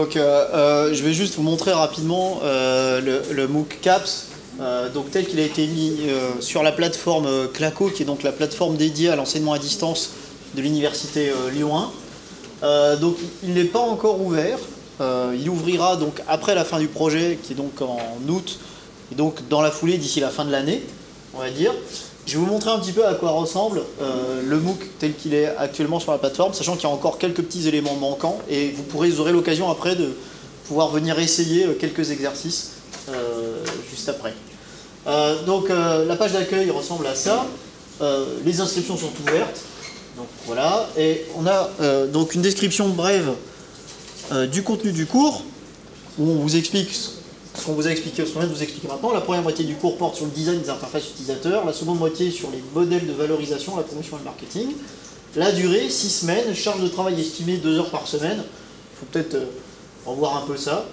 Donc, euh, euh, je vais juste vous montrer rapidement euh, le, MOOC CAPS, donc tel qu'il a été mis sur la plateforme Claco, qui est donc la plateforme dédiée à l'enseignement à distance de l'université Lyon 1. Euh, donc, il n'est pas encore ouvert. Il ouvrira donc après la fin du projet, qui est donc en août, et donc dans la foulée d'ici la fin de l'année, on va dire. Je vais vous montrer un petit peu à quoi ressemble euh, le MOOC tel qu'il est actuellement sur la plateforme, sachant qu'il y a encore quelques petits éléments manquants et vous pourrez, aurez l'occasion après de pouvoir venir essayer euh, quelques exercices euh, juste après. Donc la page d'accueil ressemble à ça. Les inscriptions sont ouvertes. Donc voilà. Et on a donc une description brève du contenu du cours où on vous explique ce qu'on vous a expliqué, ce qu'on vient de vous expliquer maintenant. La première moitié du cours porte sur le design des interfaces utilisateurs, la seconde moitié sur les modèles de valorisation, la promotion et le marketing. La durée, 6 semaines, charge de travail estimée 2 heures par semaine. Il faut peut-être euh, revoir un peu ça.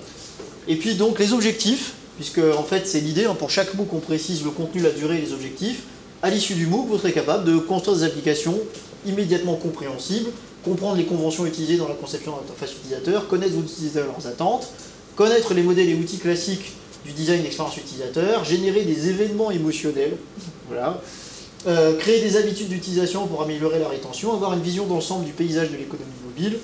Et puis donc les objectifs, puisque en fait c'est l'idée, hein, pour chaque MOOC on précise le contenu, la durée et les objectifs. À l'issue du MOOC, vous serez capable de construire des applications immédiatement compréhensibles, comprendre les conventions utilisées dans la conception d'interface utilisateur, connaître vos utilisateurs et leurs attentes, connaître les modèles et outils classiques du design d'expérience utilisateur, générer des événements émotionnels, euh, créer des habitudes d'utilisation pour améliorer la rétention, avoir une vision d'ensemble du paysage de l'économie mobile,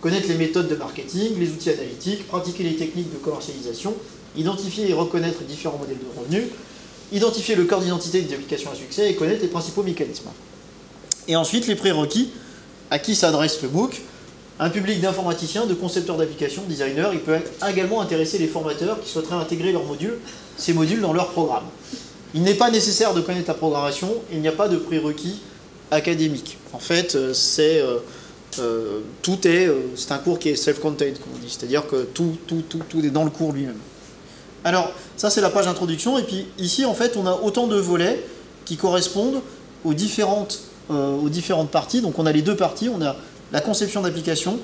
connaître les méthodes de marketing, les outils analytiques, pratiquer les techniques de commercialisation, identifier et reconnaître différents modèles de revenus, identifier le corps d'identité des applications à succès et connaître les principaux mécanismes. Et ensuite, les prérequis, à qui s'adresse le MOOC un public d'informaticiens, de concepteurs d'applications, designers, il peut également intéresser les formateurs qui souhaiteraient intégrer leurs modules, ces modules dans leur programme. Il n'est pas nécessaire de connaître la programmation, il n'y a pas de prérequis académiques. En fait, euh, c'est euh, euh, tout est, c'est un cours qui est self-contained, comme on dit, c'est-à-dire que tout, tout, tout, tout est dans le cours lui-même. Alors, ça c'est la page d'introduction, et puis ici en fait on a autant de volets qui correspondent aux différentes, aux différentes parties. Donc on a les deux parties, on a la conception d'application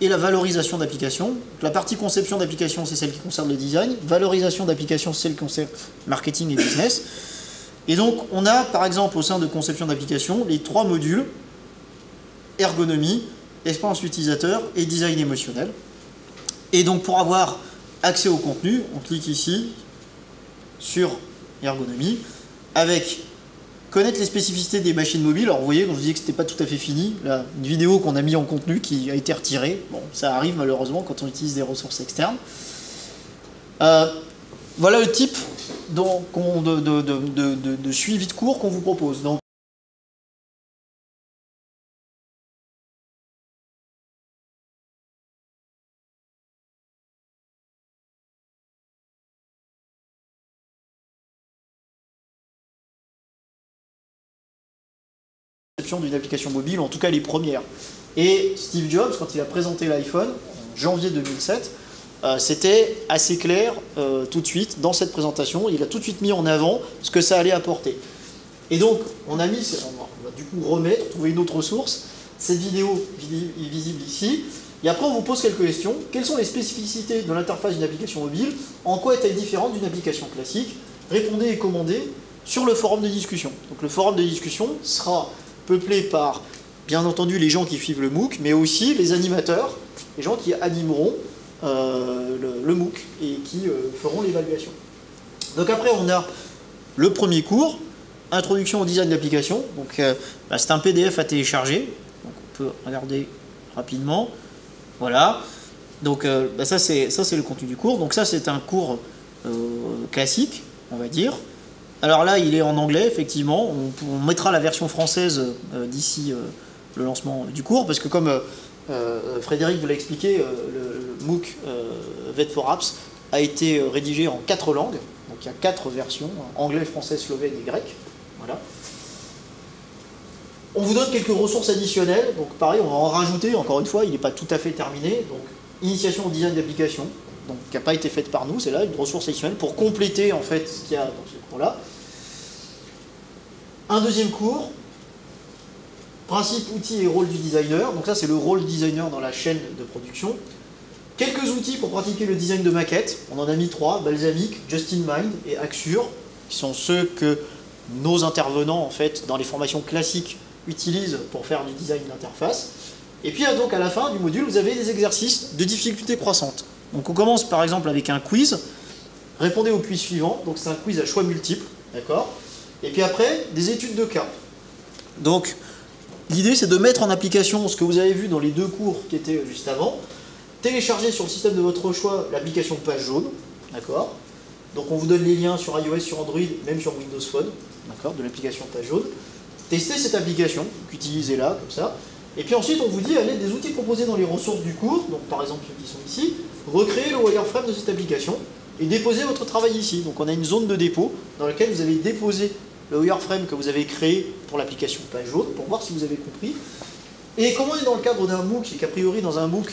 et la valorisation d'application. La partie conception d'application c'est celle qui concerne le design, valorisation d'application c'est celle qui concerne marketing et business. Et donc on a par exemple au sein de conception d'application les trois modules ergonomie, expérience utilisateur et design émotionnel. Et donc pour avoir accès au contenu, on clique ici sur ergonomie avec connaître les spécificités des machines mobiles. Alors vous voyez, quand je vous disais que c'était pas tout à fait fini, là, une vidéo qu'on a mis en contenu qui a été retirée. Bon, ça arrive malheureusement quand on utilise des ressources externes. Euh, voilà le type donc, de, de- de- de- suivi de cours qu'on vous propose. D'une application mobile, en tout cas les premières. Et Steve Jobs, quand il a présenté l'iPhone, en janvier 2007, euh, c'était assez clair euh, tout de suite dans cette présentation. Il a tout de suite mis en avant ce que ça allait apporter. Et donc, on a mis, on va, du coup remettre, trouver une autre source. Cette vidéo est visible ici. Et après, on vous pose quelques questions. Quelles sont les spécificités de l'interface d'une application mobile? En quoi est-elle différente d'une application classique? Répondez et commandez sur le forum de discussion. Donc, le forum de discussion sera peuplé par, bien entendu, les gens qui suivent le MOOC, mais aussi les animateurs, les gens qui animeront euh, le, MOOC et qui euh, feront l'évaluation. Donc après, on a le premier cours, introduction au design d'application. Donc euh, bah, c'est un PDF à télécharger. Donc on peut regarder rapidement. Voilà. Donc bah, ça c'est ça c'est le contenu du cours. Donc ça c'est un cours classique, on va dire. Alors là, il est en anglais, effectivement. On, mettra la version française euh, d'ici euh, le lancement du cours, parce que comme euh, Frédéric vous l'a expliqué, le, MOOC VET for Apps a été rédigé en quatre langues. Donc il y a quatre versions, anglais, français, slovène et grec. Voilà. On vous donne quelques ressources additionnelles. Donc pareil, on va en rajouter. Encore une fois, il n'est pas tout à fait terminé. Donc initiation au design d'application, qui n'a pas été faite par nous. C'est là une ressource additionnelle pour compléter en fait ce qu'il y a dans ce cours-là. Un deuxième cours, principe, outils et rôle du designer. Donc ça, c'est le rôle designer dans la chaîne de production. Quelques outils pour pratiquer le design de maquettes. On en a mis trois Balsamic, Just in Mind et Axure, qui sont ceux que nos intervenants en fait dans les formations classiques utilisent pour faire du design d'interface. Et puis donc à la fin du module, vous avez des exercices de difficulté croissante. Donc on commence par exemple avec un quiz. Répondez au quiz suivant. Donc c'est un quiz à choix multiples, d'accord? Et puis après, des études de cas. Donc l'idée c'est de mettre en application ce que vous avez vu dans les deux cours qui étaient juste avant. Télécharger sur le système de votre choix l'application page jaune, d'accord? Donc on vous donne les liens sur iOS, sur Android, même sur Windows Phone, d'accord, de l'application page jaune. Testez cette application, utilisez-la comme ça. Et puis ensuite, on vous dit, l'aide des outils proposés dans les ressources du cours, donc par exemple ceux qui sont ici, recréer le wireframe de cette application et déposer votre travail ici. Donc on a une zone de dépôt dans laquelle vous avez déposé le wireframe que vous avez créé pour l'application page jaune, pour voir si vous avez compris. Et comme on est dans le cadre d'un MOOC, et qu'a priori dans un MOOC,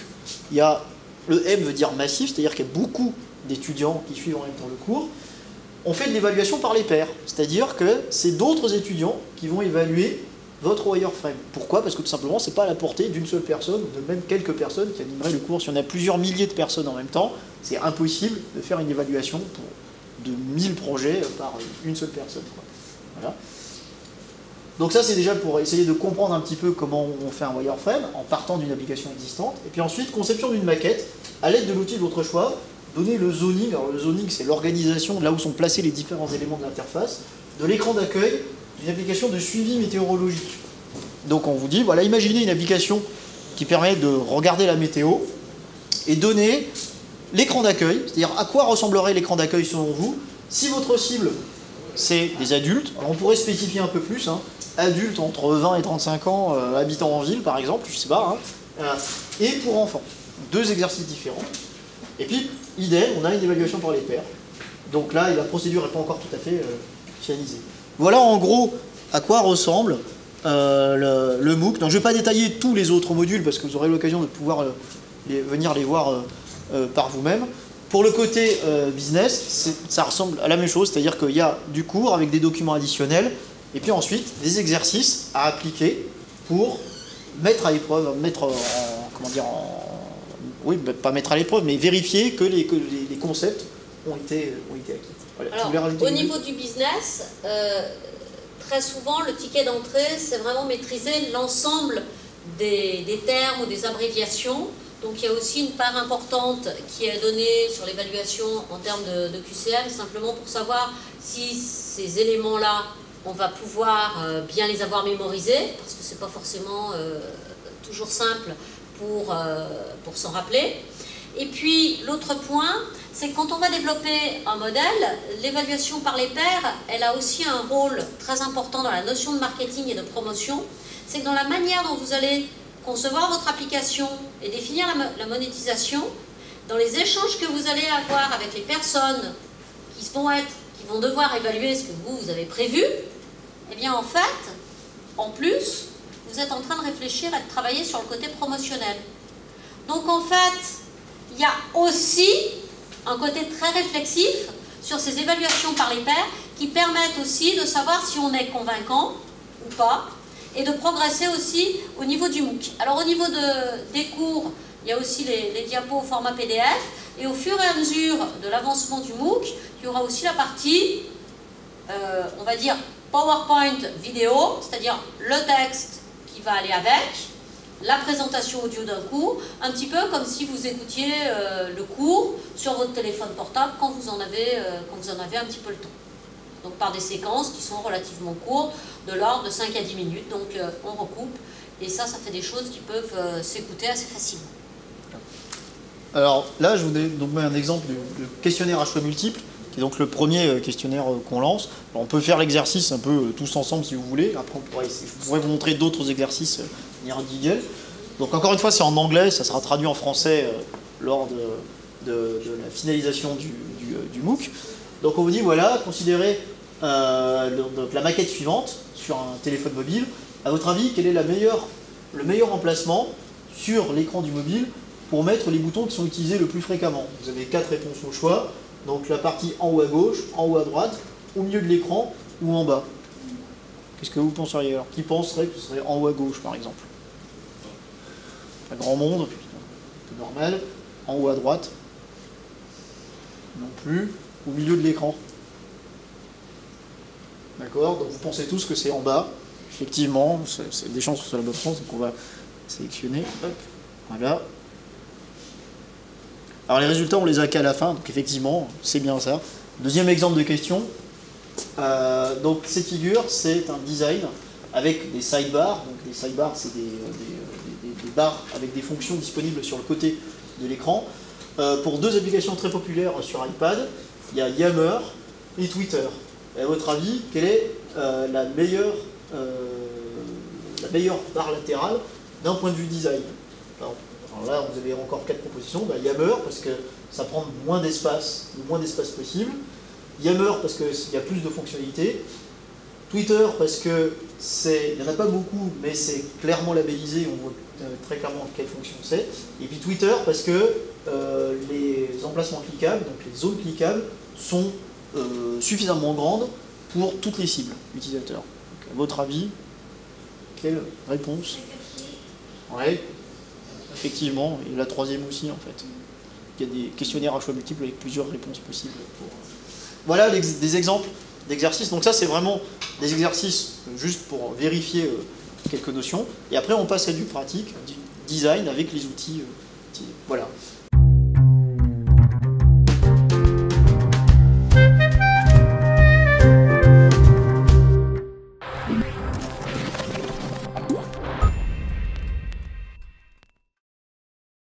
il y a le M veut dire massif, c'est-à-dire qu'il y a beaucoup d'étudiants qui suivent en même temps le cours, on fait de l'évaluation par les pairs. C'est-à-dire que c'est d'autres étudiants qui vont évaluer votre wireframe. Pourquoi? Parce que tout simplement, ce n'est pas à la portée d'une seule personne, ou de même quelques personnes qui animeraient le cours. Si on a plusieurs milliers de personnes en même temps, c'est impossible de faire une évaluation de 1000 projets par une seule personne. Donc ça, c'est déjà pour essayer de comprendre un petit peu comment on fait un wireframe en partant d'une application existante. Et puis ensuite, conception d'une maquette à l'aide de l'outil de votre choix. Donner le zoning. Alors le zoning, c'est l'organisation là où sont placés les différents éléments de l'interface, de l'écran d'accueil, une application de suivi météorologique. Donc on vous dit, voilà, imaginez une application qui permet de regarder la météo et donner l'écran d'accueil, c'est-à-dire à quoi ressemblerait l'écran d'accueil selon vous. Si votre cible, c'est des adultes, on pourrait spécifier un peu plus, hein, adultes entre 20 et 35 ans, euh, habitant en ville par exemple, je sais pas, hein, euh, et pour enfants. Deux exercices différents. Et puis, idem, on a une évaluation par les pairs. Donc là, la procédure n'est pas encore tout à fait euh, finalisée. Voilà en gros à quoi ressemble euh, le, MOOC. Donc je ne vais pas détailler tous les autres modules parce que vous aurez l'occasion de pouvoir euh, venir les voir par vous-même. Pour le côté business, ça ressemble à la même chose, c'est-à-dire qu'il y a du cours avec des documents additionnels et puis ensuite des exercices à appliquer pour mettre à l'épreuve, mettre en, comment dire, oui, pas mettre à l'épreuve, mais vérifier que les, les, concepts ont été, ont été acquis. Alors, au niveau du business, euh, très souvent, le ticket d'entrée, c'est vraiment maîtriser l'ensemble des, termes ou des abréviations. Donc, il y a aussi une part importante qui est donnée sur l'évaluation en termes de, QCM, simplement pour savoir si ces éléments-là, on va pouvoir euh, bien les avoir mémorisés, parce que ce n'est pas forcément euh, toujours simple pour, pour s'en rappeler. Et puis, l'autre point, c'est que quand on va développer un modèle, l'évaluation par les pairs, elle a aussi un rôle très important dans la notion de marketing et de promotion. C'est que dans la manière dont vous allez concevoir votre application et définir la, monétisation, dans les échanges que vous allez avoir avec les personnes qui vont, être, qui vont devoir évaluer ce que vous, vous avez prévu, eh bien en fait, en plus, vous êtes en train de réfléchir et de travailler sur le côté promotionnel. Donc en fait, il y a aussi un côté très réflexif sur ces évaluations par les pairs qui permettent aussi de savoir si on est convaincant ou pas et de progresser aussi au niveau du MOOC. Alors au niveau de, des cours, il y a aussi les, diapos au format PDF et au fur et à mesure de l'avancement du MOOC, il y aura aussi la partie, euh, on va dire, PowerPoint vidéo, c'est-à-dire le texte qui va aller avec, la présentation audio d'un cours, un petit peu comme si vous écoutiez euh, le cours sur votre téléphone portable quand vous, en avez, euh, quand vous en avez un petit peu le temps. Donc par des séquences qui sont relativement courtes, de l'ordre de 5 à 10 minutes, donc euh, on recoupe, et ça, ça fait des choses qui peuvent s'écouter assez facilement. Alors là, je vous donne un exemple de questionnaire à choix multiples, qui est donc le premier questionnaire qu'on lance. on peut faire l'exercice un peu tous ensemble si vous voulez, après je pourrais vous montrer d'autres exercices donc encore une fois, c'est en anglais, ça sera traduit en français euh, lors de, la finalisation du, euh, MOOC. Donc on vous dit, voilà, considérez euh, la maquette suivante sur un téléphone mobile. À votre avis, quel est la meilleure, le meilleur emplacement sur l'écran du mobile pour mettre les boutons qui sont utilisés le plus fréquemment? Vous avez quatre réponses au choix. Donc la partie en haut à gauche, en haut à droite, au milieu de l'écran ou en bas. Qu'est-ce que vous penseriez alors? Qui penserait que ce serait en haut à gauche par exemple? Pas grand monde, c'est normal. En haut à droite, non plus. Au milieu de l'écran. D'accord Donc vous pensez tous que c'est en bas. Effectivement, c'est des chances que c'est la bonne réponse. Donc on va sélectionner. Hop, voilà. Alors les résultats, on les a qu'à la fin, donc effectivement, c'est bien ça. Deuxième exemple de question. Euh, donc cette figure, c'est un design avec des sidebars. Donc les sidebars, c'est des, barres avec des fonctions disponibles sur le côté de l'écran. Euh, pour deux applications très populaires sur iPad, il y a Yammer et Twitter. Et à votre avis, quelle est euh, la, meilleure, meilleure barre latérale d'un point de vue design? Alors, là, vous avez encore quatre propositions. Bah, Yammer, parce que ça prend moins d'espace, le moins d'espace possible. Yammer, parce qu'il y a plus de fonctionnalités. Twitter, parce que c'est, il n'y en a pas beaucoup, mais c'est clairement labellisé, on voit euh, très clairement quelle fonction c'est. Et puis Twitter, parce que euh, emplacements cliquables, donc les zones cliquables, sont euh, suffisamment grandes pour toutes les cibles utilisateurs. Donc, votre avis, quelle réponse? Ouais, effectivement, et la troisième aussi en fait. Il y a des questionnaires à choix multiples avec plusieurs réponses possibles. Voilà des exemples d'exercices. Donc ça c'est vraiment des exercices juste pour vérifier euh, quelques notions. Et après on passe à du pratique, du design avec les outils. Euh, voilà.